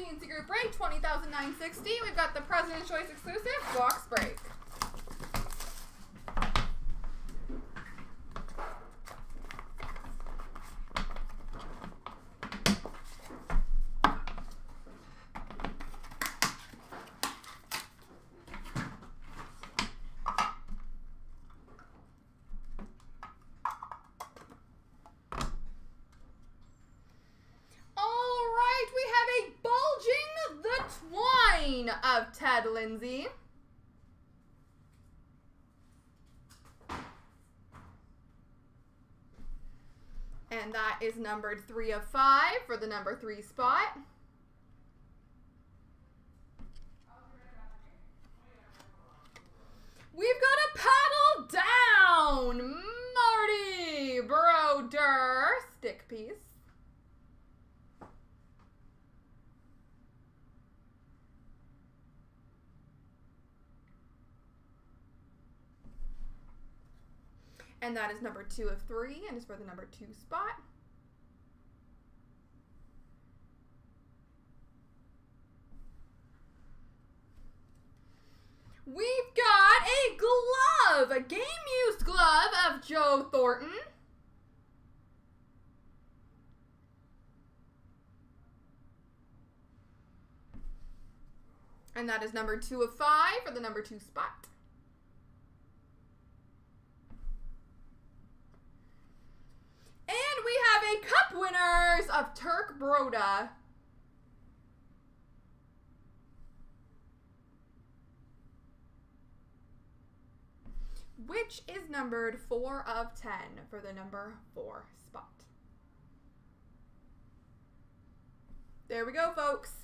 Group break, 20,960. We've got the President's Choice exclusive box break. Of Ted Lindsay. And that is numbered three of five for the number three spot. We've got a paddle down, Marty Brodeur stick piece. And that is number two of three and is for the number two spot. We've got a glove, a game used glove of Joe Thornton. And that is number two of five for the number two spot. And we have a cup winners of Turk Broda. Which is numbered 4 of 10 for the number 4 spot. There we go, folks.